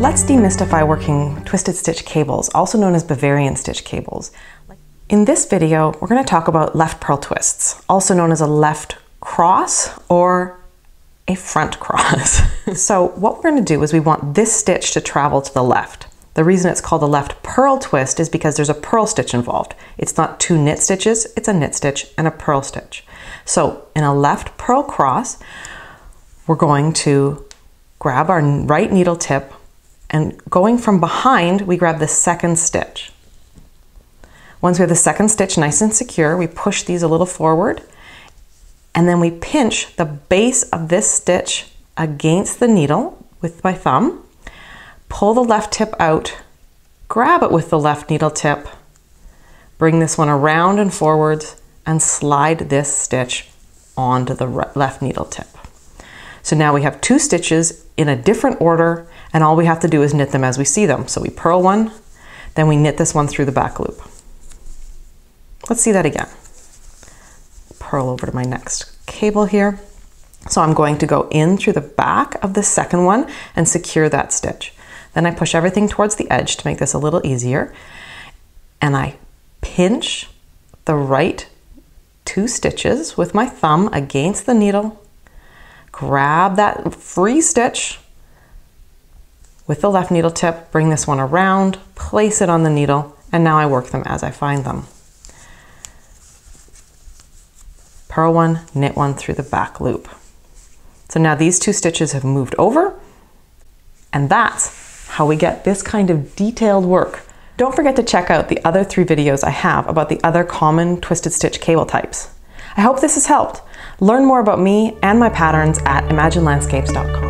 Let's demystify working twisted stitch cables, also known as Bavarian stitch cables. In this video, we're going to talk about left purl twists, also known as a left cross or a front cross. so what we're going to do is we want this stitch to travel to the left. The reason it's called a left purl twist is because there's a purl stitch involved. It's not two knit stitches, it's a knit stitch and a purl stitch. So in a left purl cross, we're going to grab our right needle tip and going from behind, we grab the second stitch. Once we have the second stitch nice and secure, we push these a little forward and then we pinch the base of this stitch against the needle with my thumb, pull the left tip out, grab it with the left needle tip, bring this one around and forwards and slide this stitch onto the left needle tip. So now we have two stitches in a different order and all we have to do is knit them as we see them. So we purl one, then we knit this one through the back loop. Let's see that again. Purl over to my next cable here. So I'm going to go in through the back of the second one and secure that stitch. Then I push everything towards the edge to make this a little easier. And I pinch the right two stitches with my thumb against the needle, grab that free stitch with the left needle tip, bring this one around, place it on the needle, and now I work them as I find them. Purl one, knit one through the back loop. So now these two stitches have moved over, and that's how we get this kind of detailed work don't forget to check out the other three videos I have about the other common twisted stitch cable types. I hope this has helped. Learn more about me and my patterns at imaginedlandscapes.com.